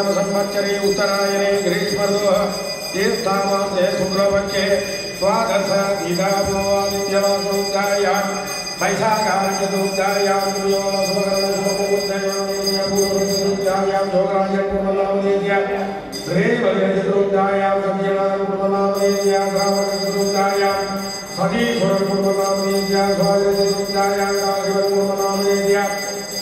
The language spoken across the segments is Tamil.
नाम संवत्सरे उत्तरायणे ग्रीष्मर्दो तीर्थावां जयशुक्रपक्षे द्वादशाधिकामोदित्यवासुद्धायां वैशाखाचतुर्धायां सुभकरणशुभपूर्णयां शोकाय कुमलावदेज्य श्रीभगचतुर्धायां सत्यवान् कुमलावदेज्या श्रावणचतुर्धायां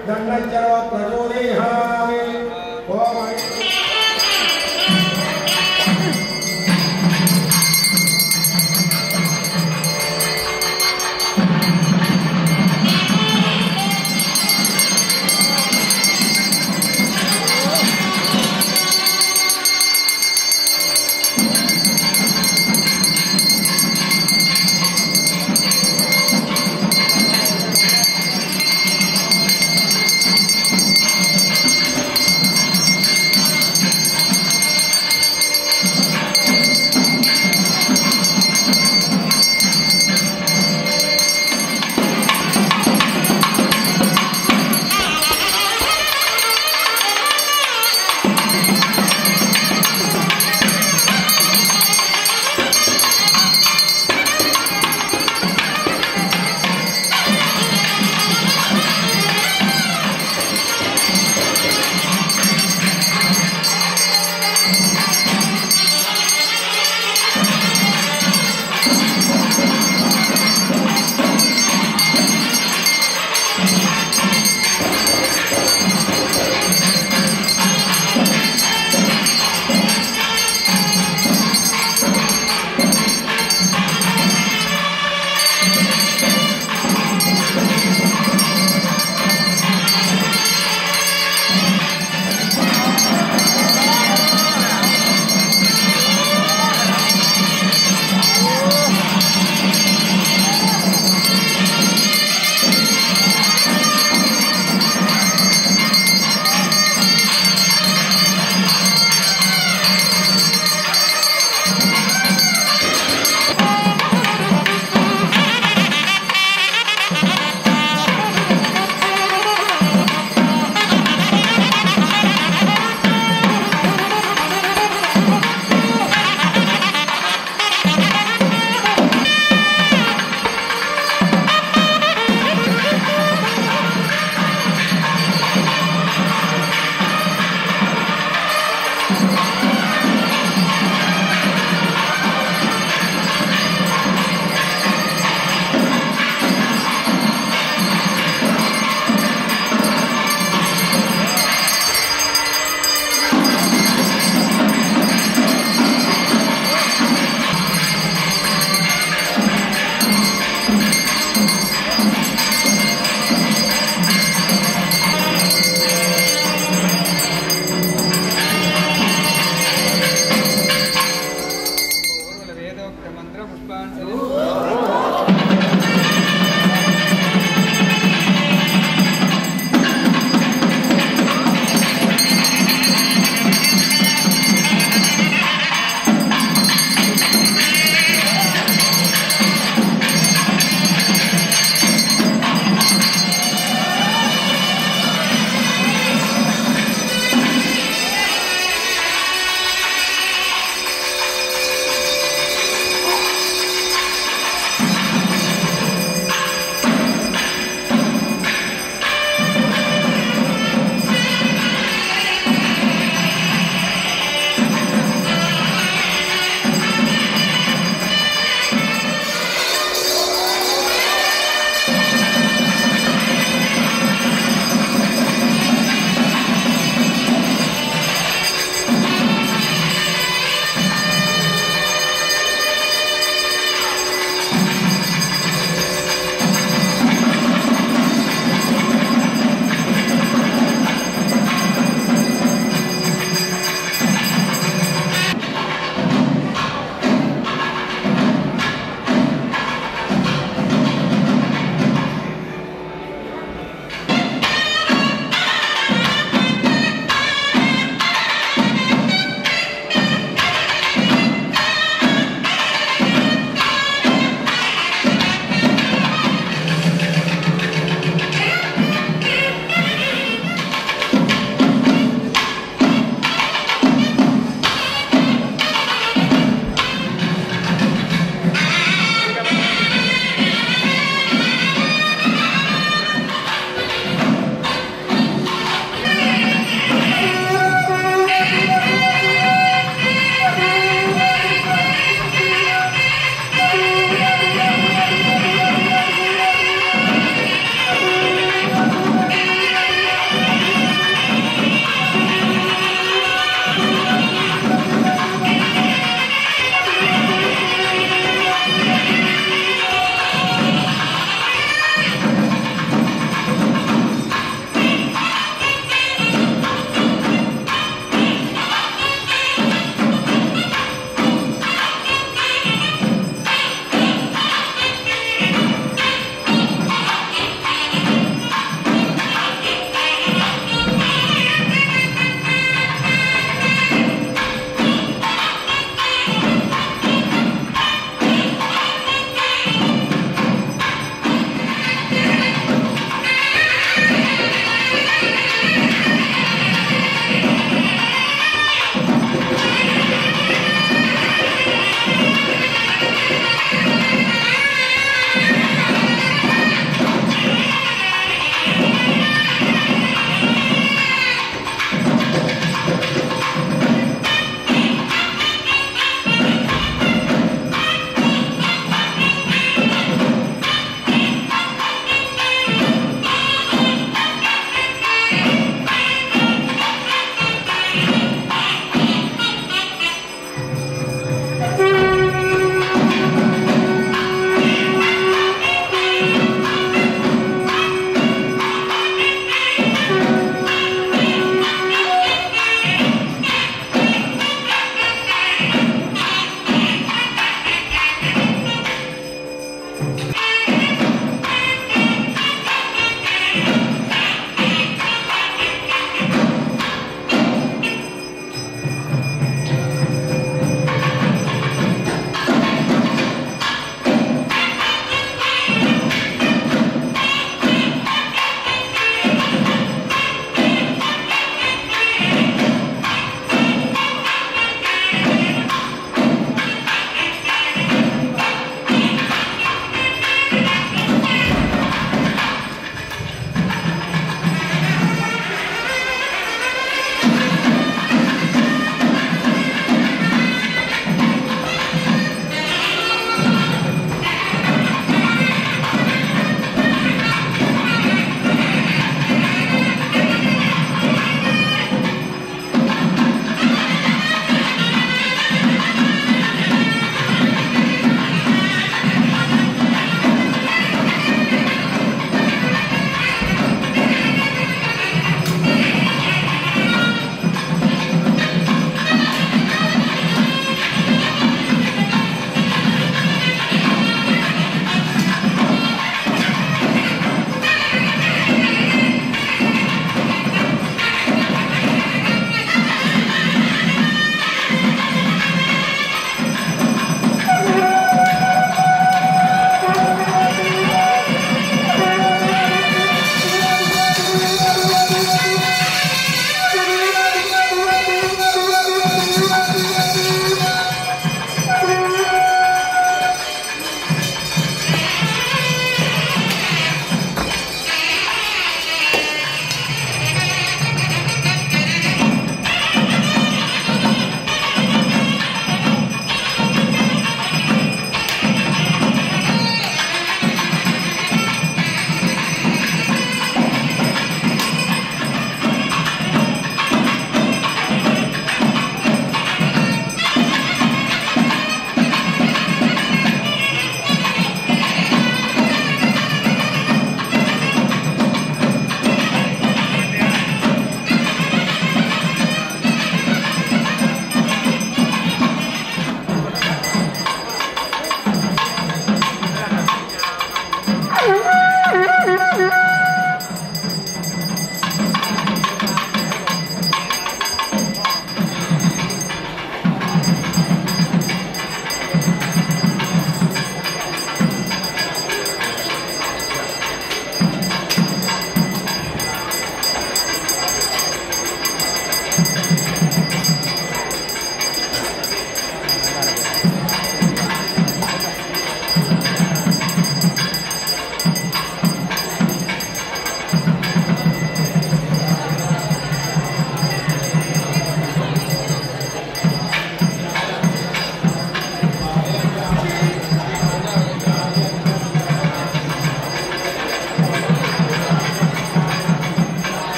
धीमहि दण्डच्चर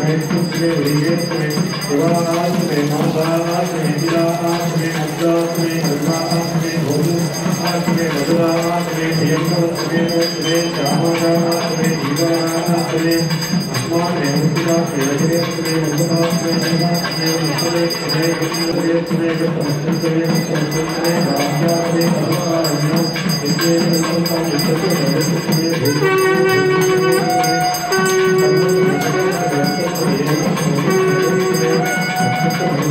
में सुख में रीरेश में शिवास में मोदास में विलास में अब्दास में हल्वास में भोजनास में मधुरास में प्रियंकवत में में श्यामदास में जीवास में आसमान में मुक्तिदास में रजरेश में रंगदास में जगदास में मुक्तलेश में गुरुदेश में गतमस्तक में संतुल में रामदास में अल्पारण्य इनके में संतान इनके में रजरेश में भोजनास में Gracias.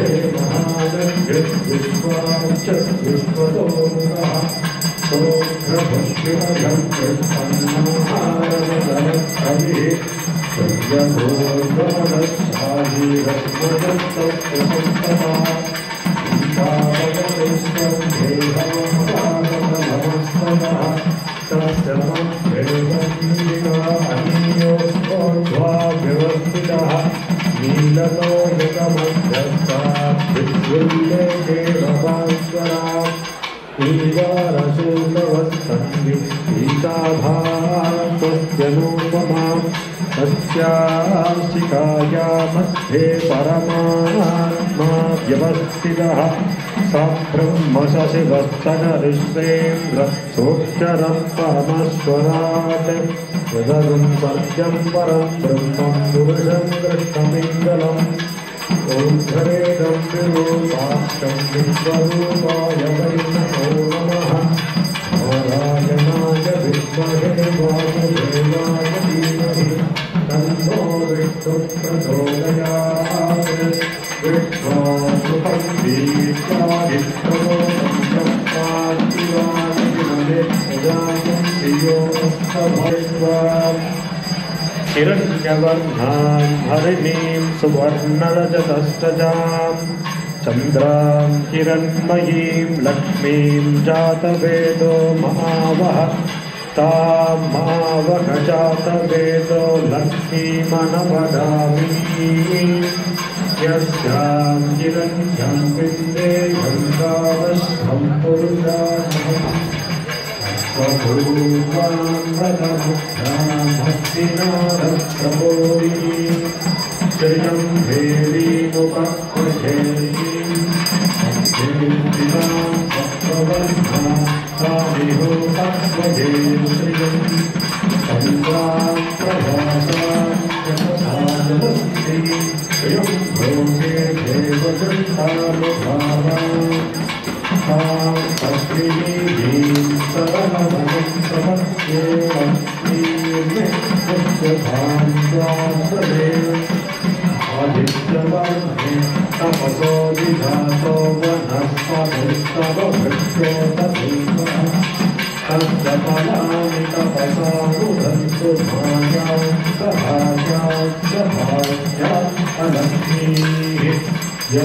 े महागृद्विश्वाच विश्वतो नोक्षपश्चिमजानजि सद्यतो तस्याशिकाया मध्ये परमात्मा व्यवस्थितः स ब्रह्मशशिवस्तनऋषेन्द्र सोक्षरं परमश्वरात् यदरुं सत्यं परं ब्रह्मं पुरुषं कृष्णमिङ्गलम्। ओङ्घरेदं विरूपाक्षं विश्वरूपाय वै नमो नमः। नारायणाय विद्महे वासुदेवाय धीमहि तन्नो ृत्वा सुपस्विष्टोश्च भवाम् किरण्यवन्धाम् भरिणीं सुवर्णरजतश्च जाम् चन्द्राम् किरणमहीं लक्ष्मीं जातवेदो महावः। मा लक्ष्मीमनवदामि यस्यां विस्याजिरञ विन्दे गङ्गादस्वं पुरुषात् स्वभूपाम्या भक्तिना री श्रियं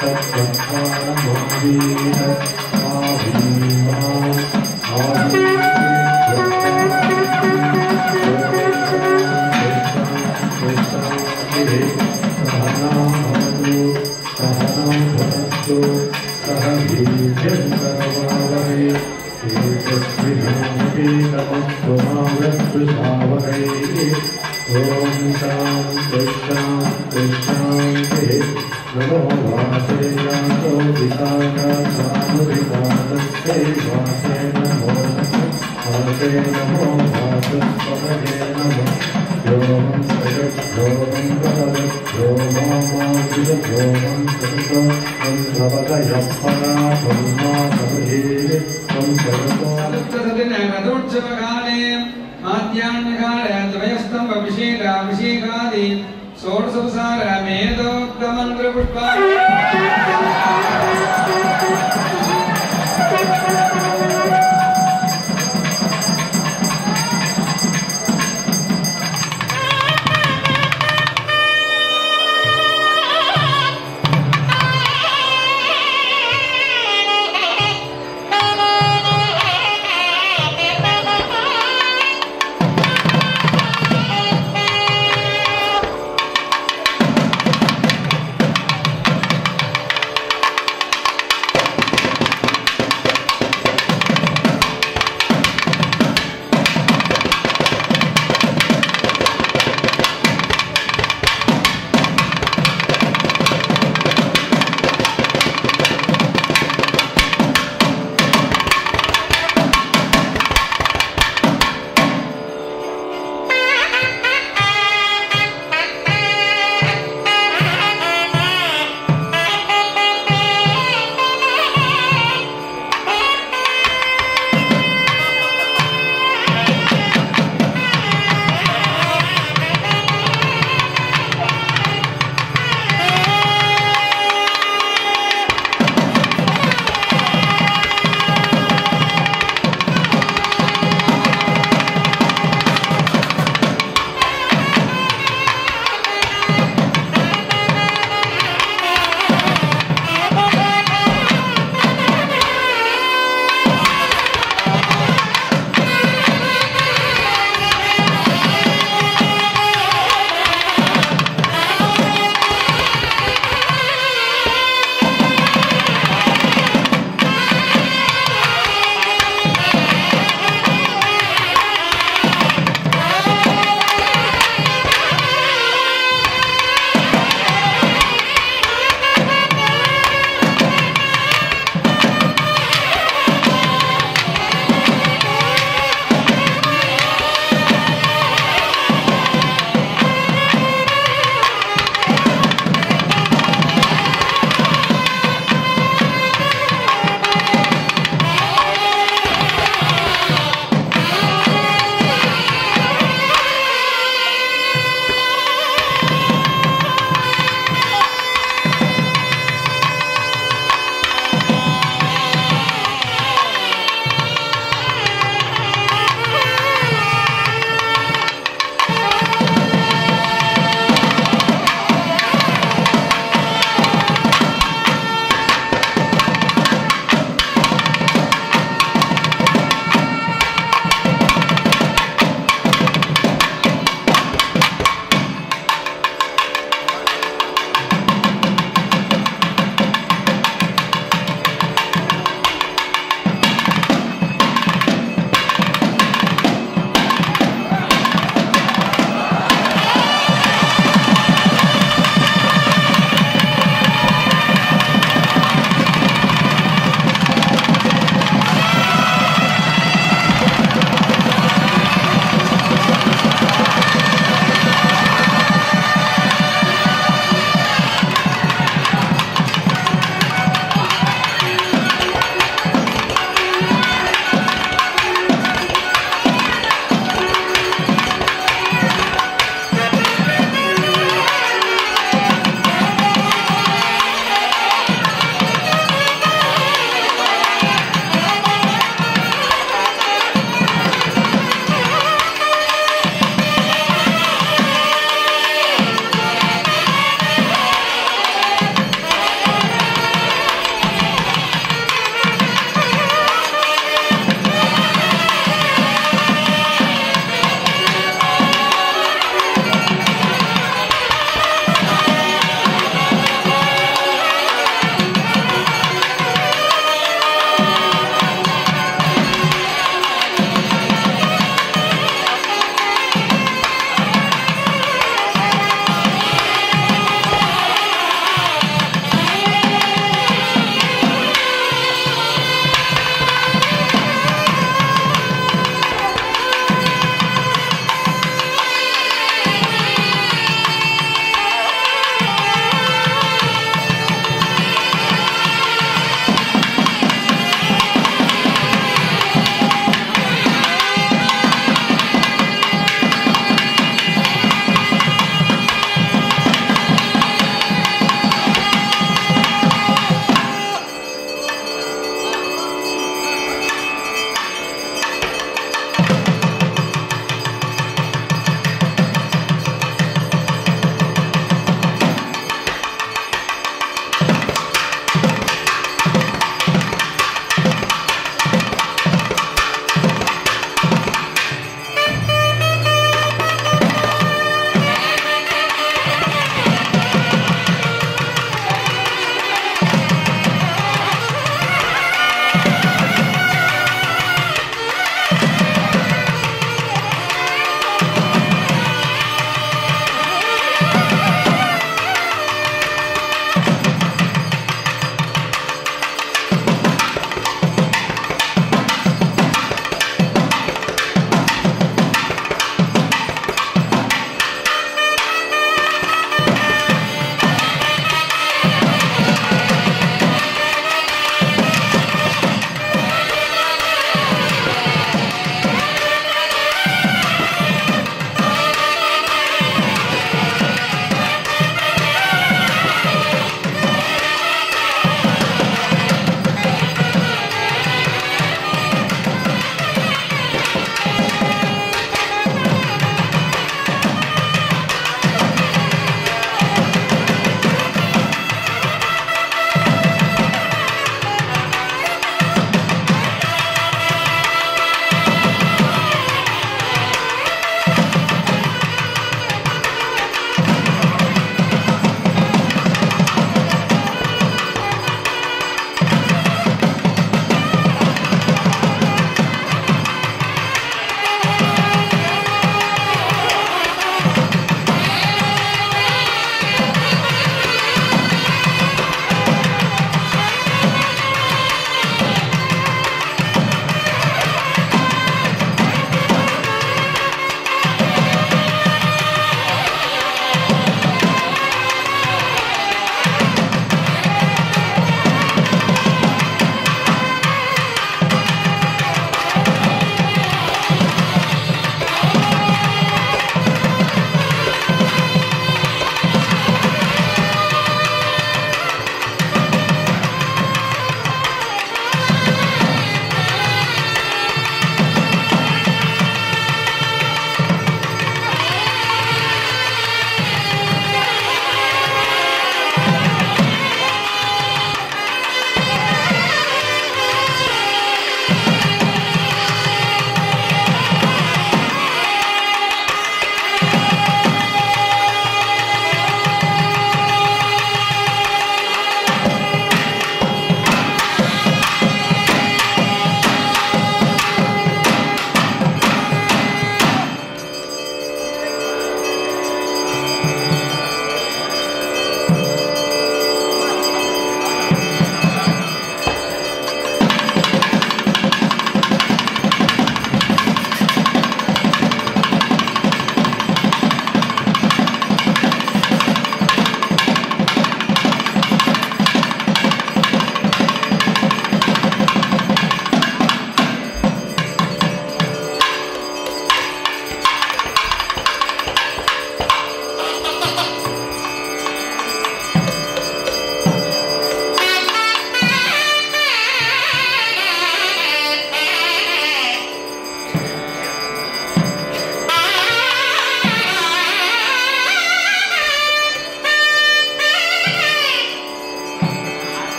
तत्तत्त्वानुभूतिः usará.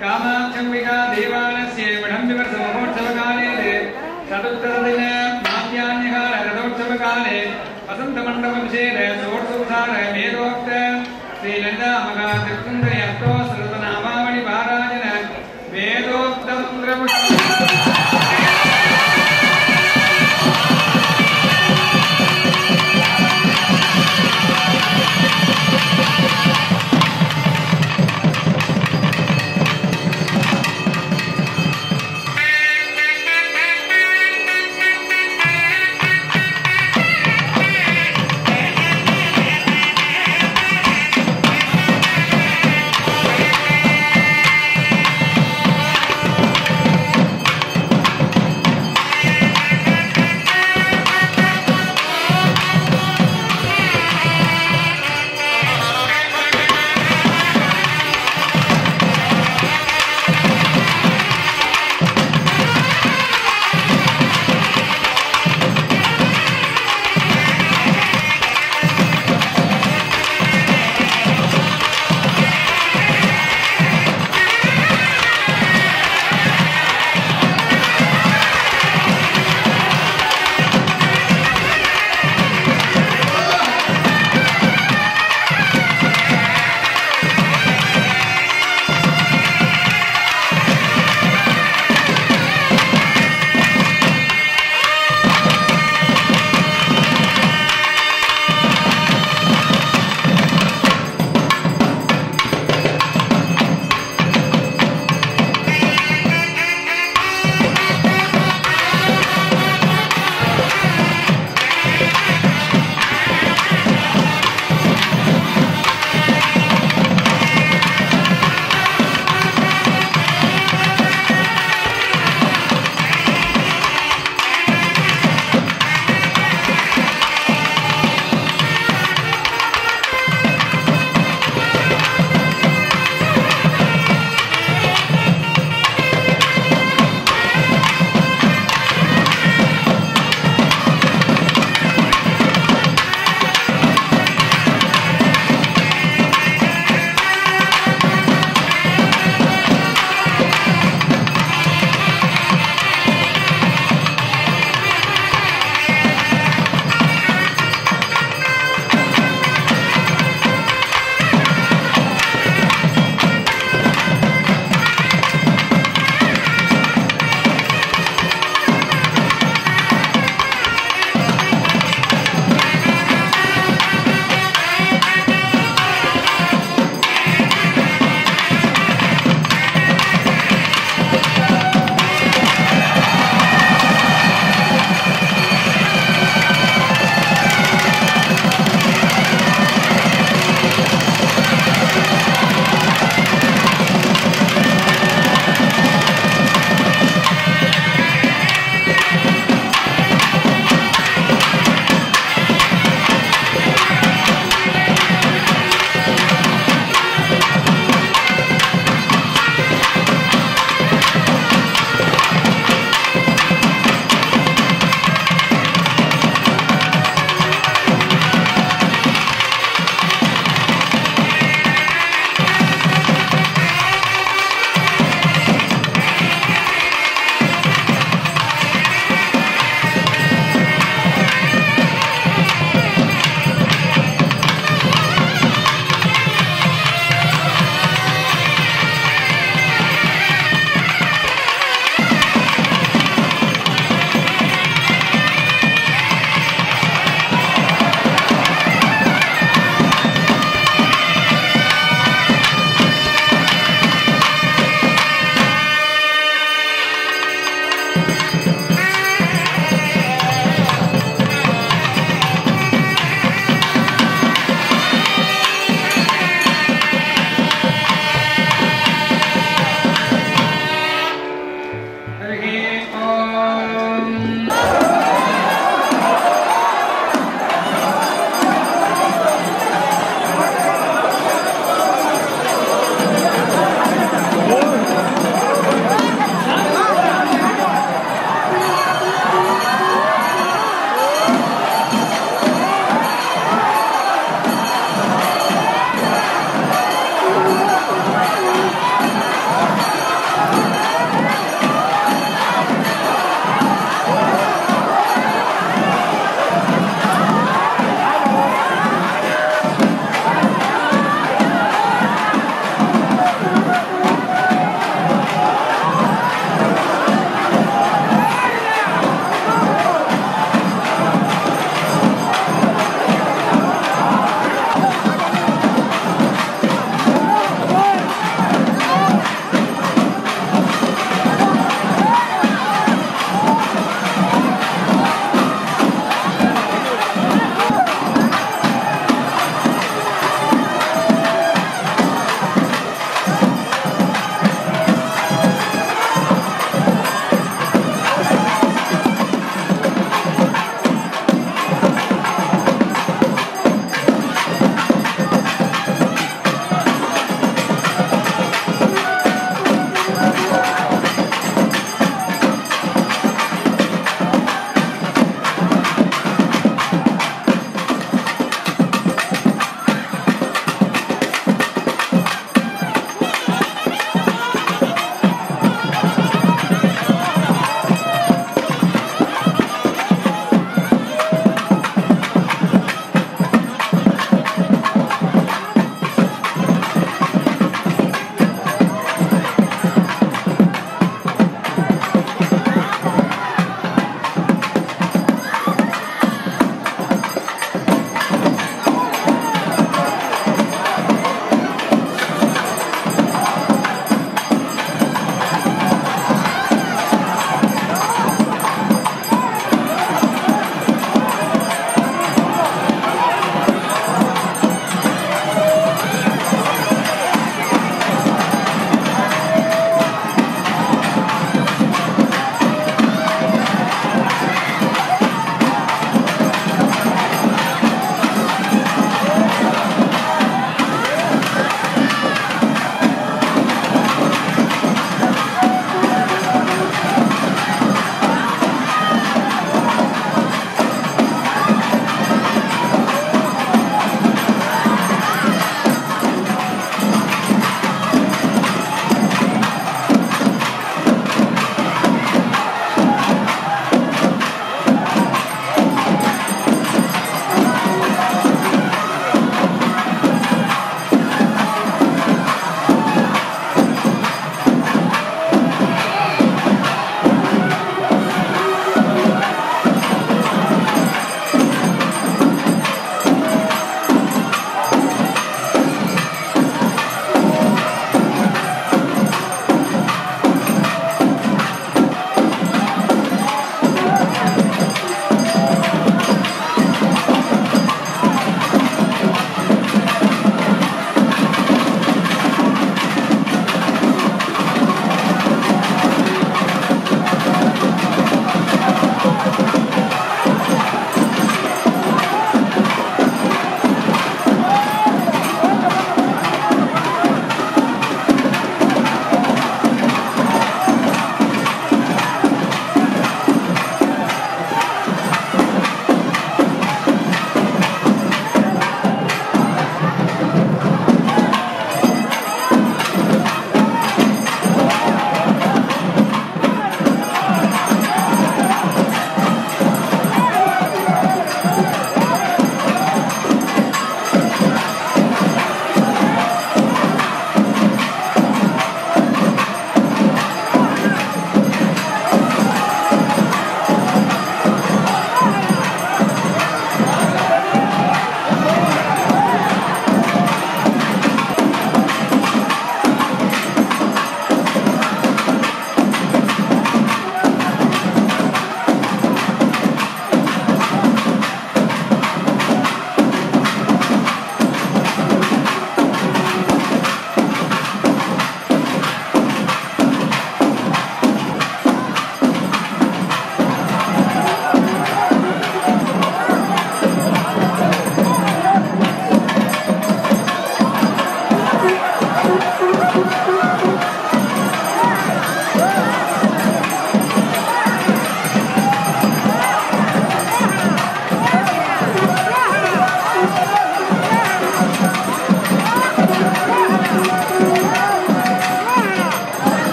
कामाक्षम्बिका देवालस्य विडम्बिवर्षमहोत्सवकाले चतुर्थदिने मास्यान्यकाल रथोत्सवकाले वसन्तमण्डपविषेण सोत्सुसार मेदोक्त श्रीललितामका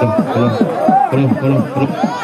Belum, belum, belum, belum, belum.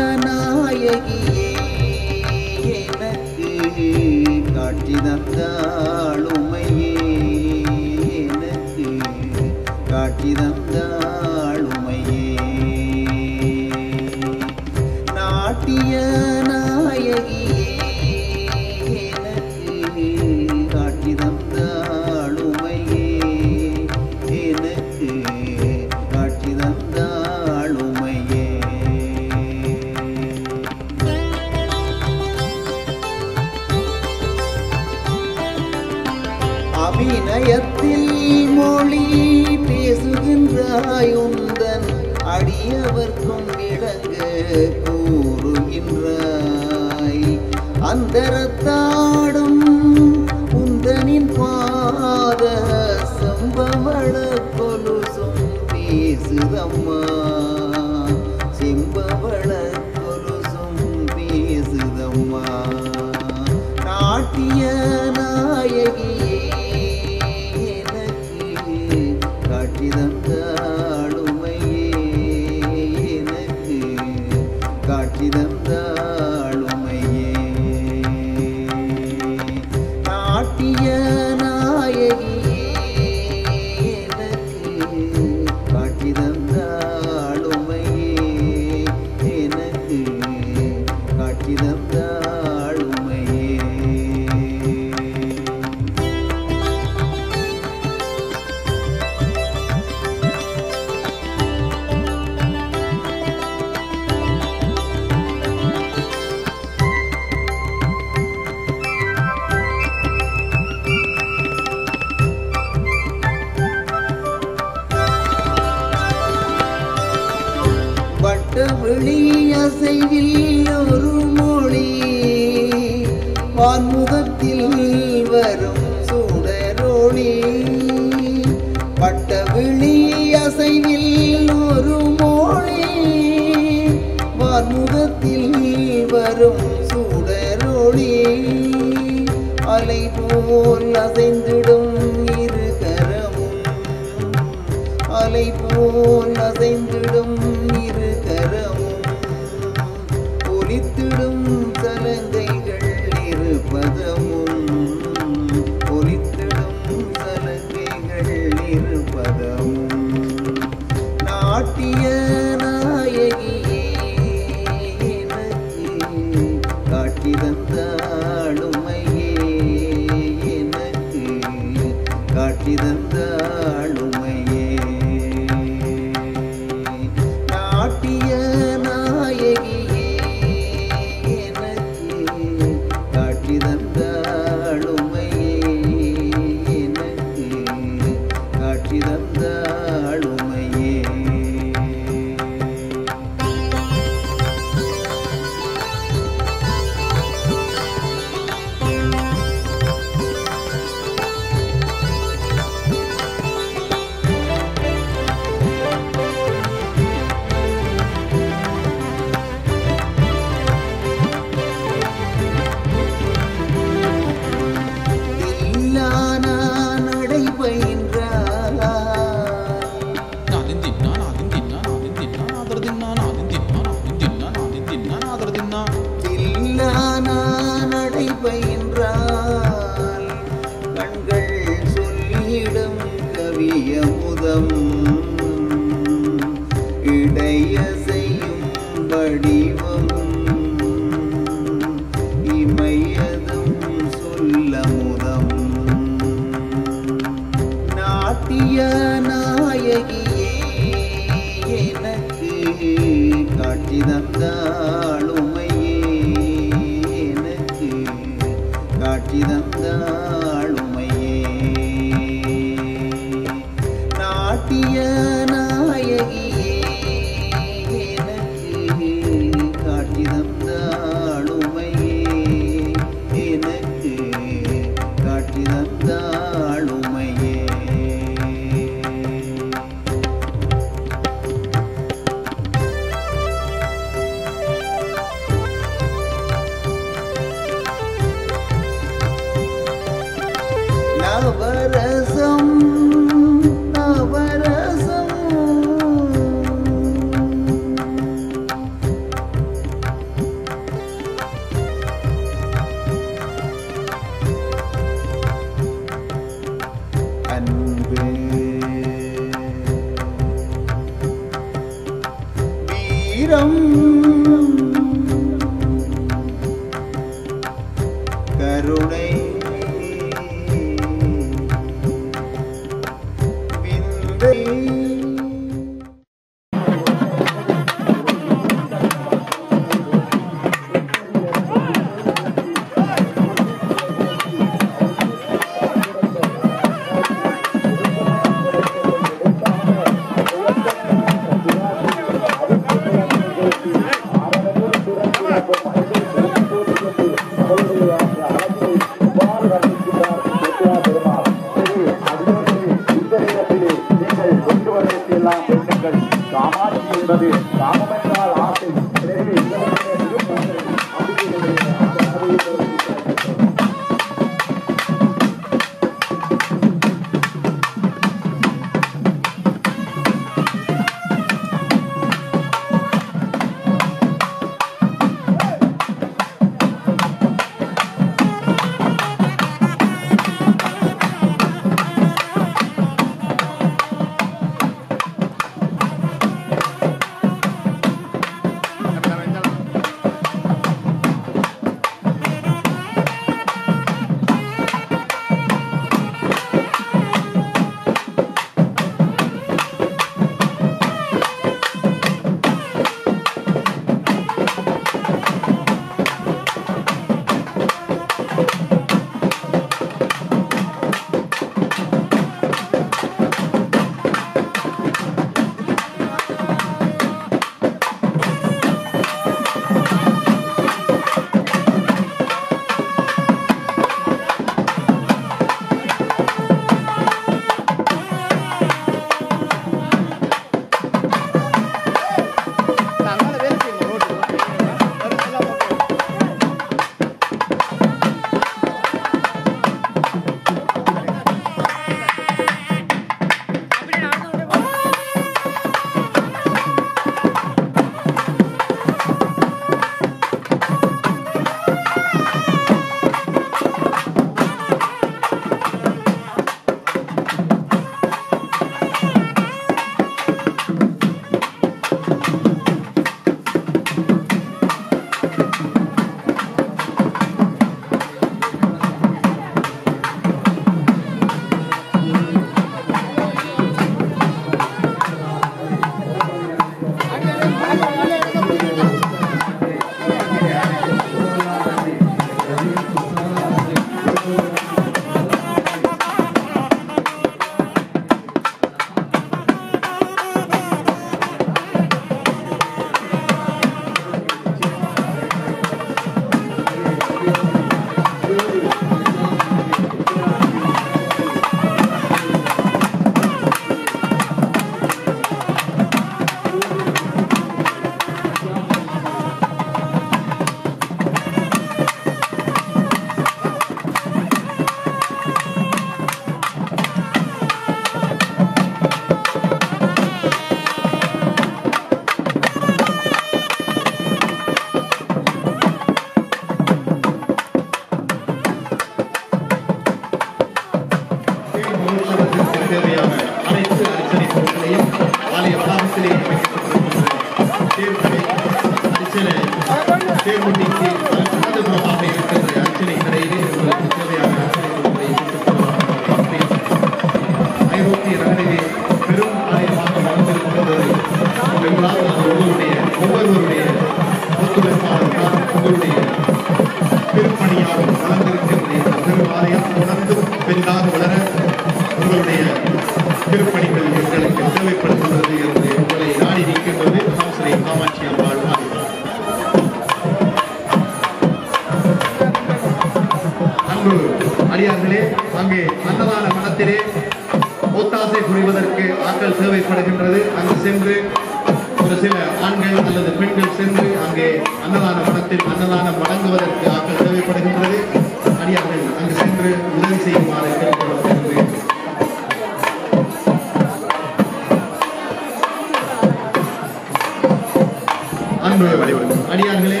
அடியார்களே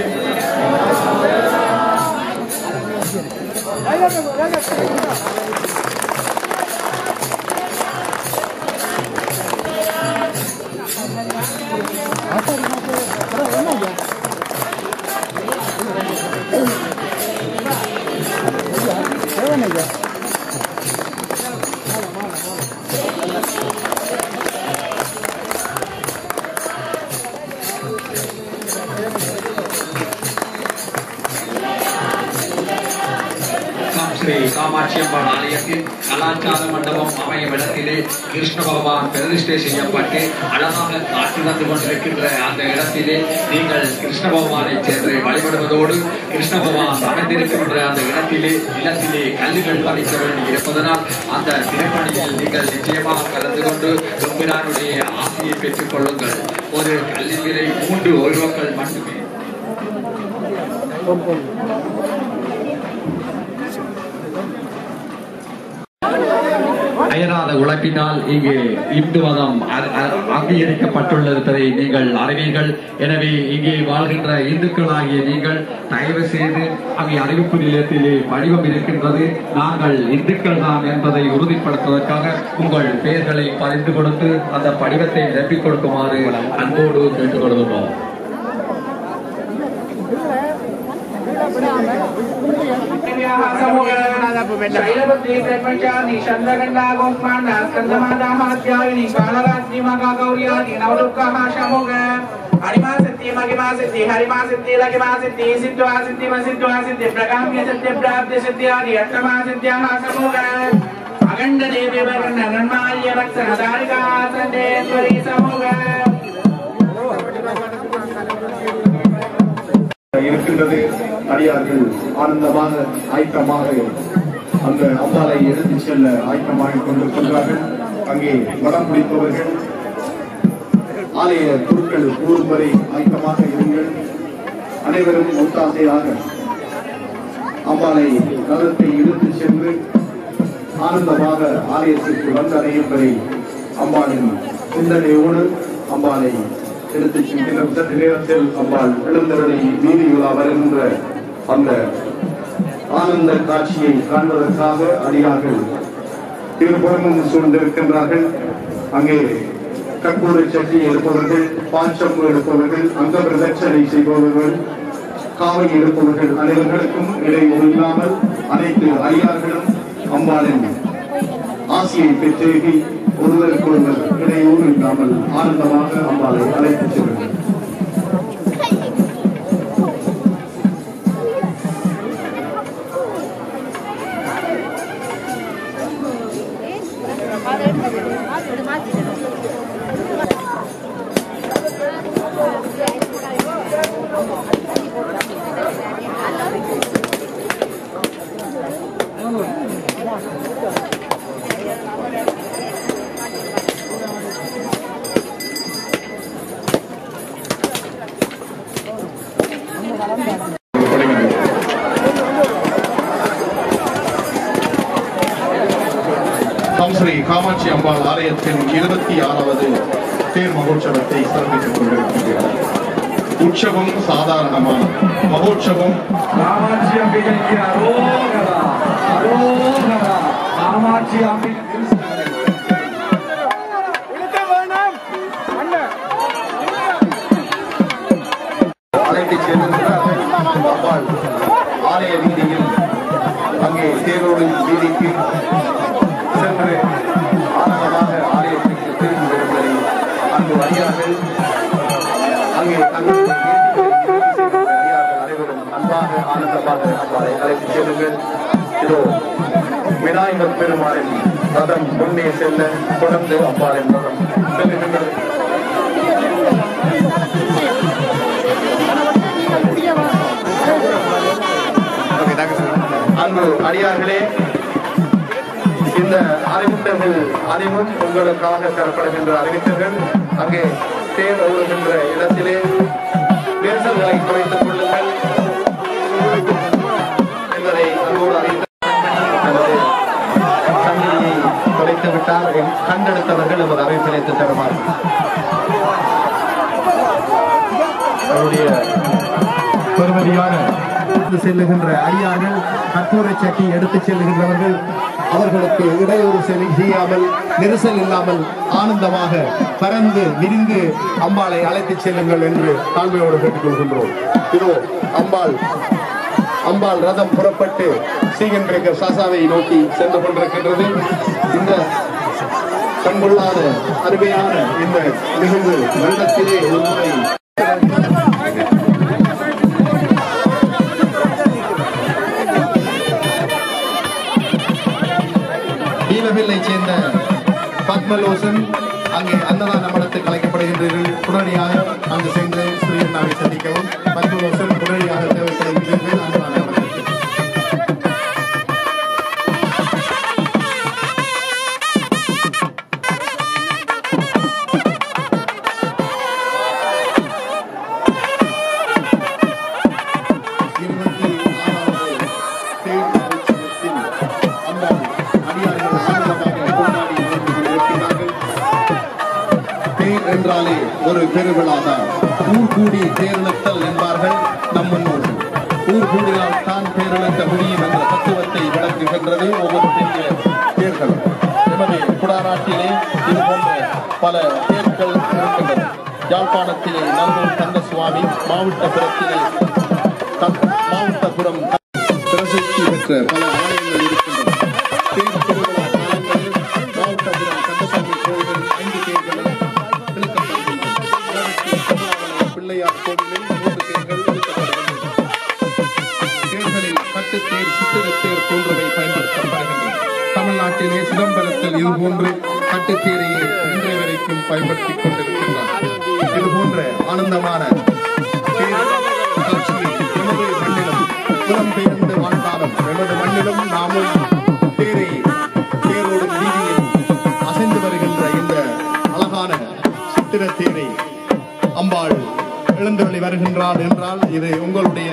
ஸ்ரீ காமாட்சி பகவான் அந்த இடத்திலே நிலத்திலே கல்லுகள் பதிக்க வேண்டி இருப்பதனால் அந்த திருப்பணியில் நீங்கள் நிச்சயமாக கலந்து கொண்டு எம்பிரானுடைய ஆசையை பெற்றுக் கொள்ளுங்கள். ஒரு கல்லின் மூன்று ஒருவக்கள் மட்டுமே. அயராத உழைப்பினால் இங்கு இந்து மதம் அங்கீகரிக்கப்பட்டுள்ளதை நீங்கள் அறிவீர்கள். எனவே இங்கே வாழ்கின்ற இந்துக்களாகிய நீங்கள் தயவு செய்து அங்கே அறிவிப்பு நிலையத்திலே வடிவம் இருக்கின்றது. நாங்கள் இந்துக்கள் தான் என்பதை உறுதிப்படுத்துவதற்காக உங்கள் பெயர்களை பதிந்து கொடுத்து அந்த படிவத்தை நிரப்பிக் கொடுக்குமாறு அன்போடு கேட்டுக்கொள்கிறோம் శైలవతి ప్రపంచాన్ని చంద్రగండా గోమాన స్కందమాదా మహాత్యాయిని కాళరాత్రి మహాగౌర్యాది నవదుఃఖ శముగ सिद्धि महिमा सिद्धि हरिमा सिद्धि लघिमा सिद्धि सिद्ध्वा सिद्धि वसिद्ध्वा सिद्धि प्रकाम्य सिद्धि प्राप्ति सिद्धि आदि अष्टमा सिद्ध्याः समुग अखण्ड देवी वर्ण नन्माल्य रक्षण दारिका सन्देश्वरी समुग இருக்கின்றது அடியார்கள் ஆனந்தமாக ஆயத்தமாக அந்த அம்பாலை எடுத்துச் செல்ல ஆயத்தமாக கொண்டிருக்கின்றார்கள் அங்கே வடம் பிடிப்பவர்கள் ஆலய குருக்கள் கூறும் வரை ஆயத்தமாக இருங்கள். அனைவரும் ஒத்தாசையாக அம்பாலை ரதத்தை இழுத்துச் சென்று ஆனந்தமாக ஆலயத்திற்கு வந்தடையும் வரை அம்பாளின் சிந்தனையோடு அம்பாளை எடுத்து செல்கின்ற சற்று நேரத்தில் அம்பாள் எழுந்தருளை வீதி உலா வருகின்ற அந்த ஆனந்த காட்சியை காண்பதற்காக அடியார்கள் இருபுறமும் சூழ்ந்திருக்கின்றார்கள். அங்கே கற்பூரை சட்டி எடுப்பவர்கள் பாஞ்சம்பு எடுப்பவர்கள் அங்க பிரதட்சணை செய்பவர்கள் காவை எடுப்பவர்கள் அனைவர்களுக்கும் இடையூறு இல்லாமல் அனைத்து ஐயார்களும் அம்பாளின் ஆசியை பெற்றேகி ஒருவருக்கு ஒருவர் இடையூறு இல்லாமல் ஆனந்தமாக அம்பாளை அழைத்துச் செல்கிறார் ஸ்ரீ காமாட்சி அம்பாள் ஆலயத்தின் இருபத்தி ஆறாவது தேர் மகோற்சவத்தை சிறப்பித்துக் கொண்டிருக்கிறார் உற்சவம் சாதாரணமான மகோற்சவம் காமாட்சி அம்பிகைக்கு அரோகரா அரோகரா காமாட்சி அம்பிகை ஆனந்தமாக அம்பாளை செல்லுங்கள் இதோ விநாயகர் பெருமாளின் ரதம் முன்னே செல்ல தொடர்ந்து அம்பாளின் ரதம் செல்லுகின்றது அன்பு அடியார்களே இந்த அறிவித்தர்கள் அறிவும் உங்களுக்காக தரப்படுகின்ற அறிவித்தர்கள் அங்கே தேர் ஓடுகின்ற இடத்திலே நெரிசல்களை குறைத்துக் கொள்ளுங்கள். கண்டெடுத்தவர்கள் நமது அறிவிப்பினைத்து தருவார்கள் அவருடைய பெருமதியான எடுத்து செல்லுகின்ற அடியார்கள் கற்பூரை சட்டி எடுத்துச் செல்லுகின்றவர்கள் அவர்களுக்கு இடையூறு செய்யாமல் நெரிசல் இல்லாமல் ஆனந்தமாக பறந்து விரிந்து அம்பாளை அழைத்துச் செல்லுங்கள் என்று தாழ்மையோடு கேட்டுக்கொள்கின்றோம் இதோ அம்பாள் அம்பாள் ரதம் புறப்பட்டு சீகன்பிரேக்க சாசாவை நோக்கி சென்று கொண்டிருக்கின்றது. இந்த கண்கொள்ளாத அருமையான இந்த நிகழ்வு வருடத்திலே ஒரு முறை. சித்திர தேரை அம்பாள் எழுந்தருளி வருகின்றாள் என்றால் இது உங்களுடைய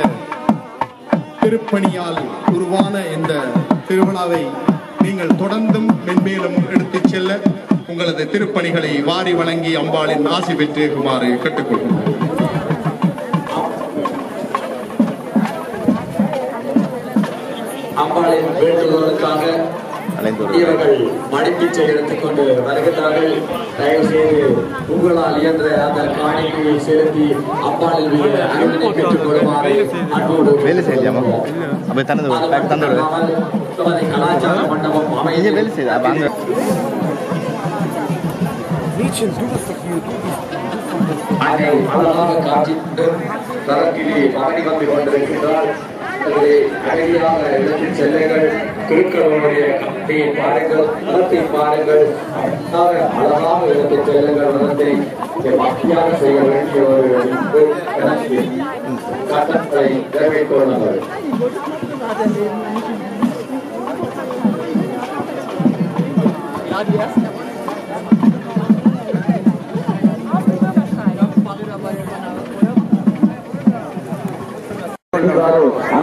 திருப்பணியால் உருவான இந்த திருவிழாவை நீங்கள் தொடர்ந்தும் மென்மேலும் எடுத்துச் செல்ல உங்களது திருப்பணிகளை வாரி வழங்கி அம்பாளின் ஆசி பெற்றிருக்குமாறு கேட்டுக்கொள்கிறேன் அம்பாளின் வேண்டுகோளுக்காக இவர்கள் மடிப்பிச்சை எடுத்துக்கொண்டு வருகிறார்கள். தயவு செய்து உங்களால் இயன்ற அந்த காணிக்கையை செலுத்தி அம்பாளின் மீது அருளினை பெற்றுக் கொள்ளுமாறு அன்போடு வேலை செய்யாமா அப்ப தனது பேக் தந்து விடு நமது கலாச்சார மண்டபம் இங்க அமைந்து வேலை அங்க அதை அழகாக காட்சி தரத்திலே பவனி வந்து கொண்டிருக்கின்றால் அதிலே அழகியாக இடத்தில் செல்லுங்கள் திருக்களுடைய கம்பையை பாருங்கள் மரத்தை பாருங்கள் அழகாக அழகாக இடத்தில் செல்லுங்கள் மரத்தை பக்தியாக செய்ய வேண்டிய ஒரு இது எனக்கு கட்டத்தை நிறைவேற்றுள்ளனர் இருக்கின்றாரோ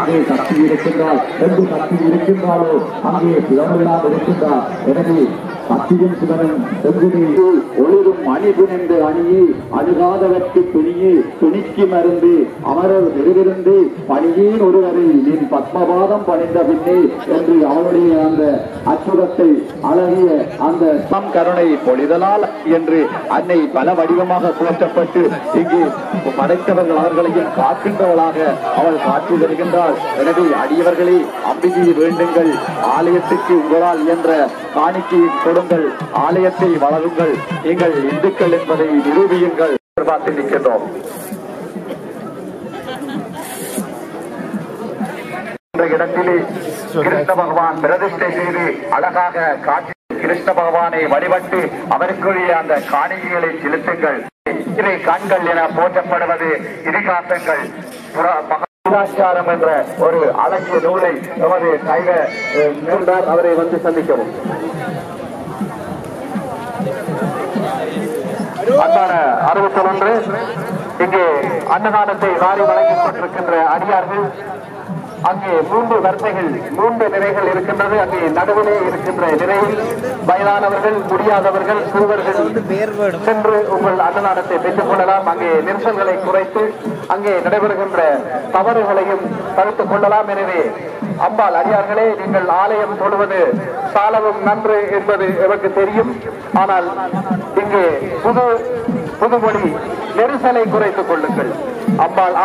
அங்கே சக்தி இருக்கின்றால் எங்கு சக்தி இருக்கின்றாலோ அங்கே சிவமெல்லாம் இருக்கின்றார் எனவே சக்தியும் சிவனும் செங்குடி ஒளிரும் அணிபுணர்ந்து அணியே அணுகாதவர்க்கு துணியே துணிக்கு மருந்து அமரர் விருவிருந்து பணியேன் ஒருவரை நின் பத்மபாதம் பணிந்த பின்னே என்று அவனுடைய அந்த அச்சுரத்தை அழகிய அந்த தம் கருணை பொழிதலால் என்று அன்னை பல வடிவமாக போற்றப்பட்டு இங்கு படைத்தவர்கள் அவர்களையும் காக்கின்றவளாக அவள் காட்சி வருகின்றாள் எனவே அடியவர்களே அம்பிகையை வேண்டுங்கள். ஆலயத்துக்கு உங்களால் இயன்ற காணிக்கையை கொடுங்கள். ஆலயத்தை வளருங்கள் நீங்கள் இந்துக்கள் என்பதை நிரூபியுங்கள். எதிர்பார்த்து நிற்கின்றோம். இடத்திலே கிருஷ்ண பகவான் பிரதிஷ்டை செய்து அழகாக காட்சி கிருஷ்ண பகவானை வழிபட்டு அவருக்குரிய அந்த காணிக்கைகளை செலுத்துங்கள். இதை கண்கள் என போற்றப்படுவது இதிகாசங்கள். மகாச்சாரம் என்ற ஒரு அழகிய நூலை நமது சைவ அஹ், நூல்தார் அவரை வந்து சந்திக்கவும். அன்பான அறுபத்தி ஒன்று இங்கே அன்னதானத்தை வாரி வழங்கிக் கொண்டிருக்கின்ற அடியார்கள் அங்கே மூன்று வரிசைகள் மூன்று நிறைகள் இருக்கின்றது. அங்கே நடுவிலே இருக்கின்ற நிறையில் வயதானவர்கள் முடியாதவர்கள் சிறுவர்கள் சென்று உங்கள் அன்னதானத்தை பெற்றுக் கொள்ளலாம். அங்கே நெரிசல்களை குறைத்து அங்கே நடைபெறுகின்ற தவறுகளையும் தடுத்துக் கொள்ளலாம். எனவே அம்பாள் அடியார்களே நீங்கள் ஆலயம் தொழுவது சாலவும் நன்று என்பது எனக்கு தெரியும்? ஆனால் இங்கே புது புதுமொழி நெரிசலை குறைத்துக் கொள்ளுங்கள். அம்பாள்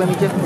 l'amitié.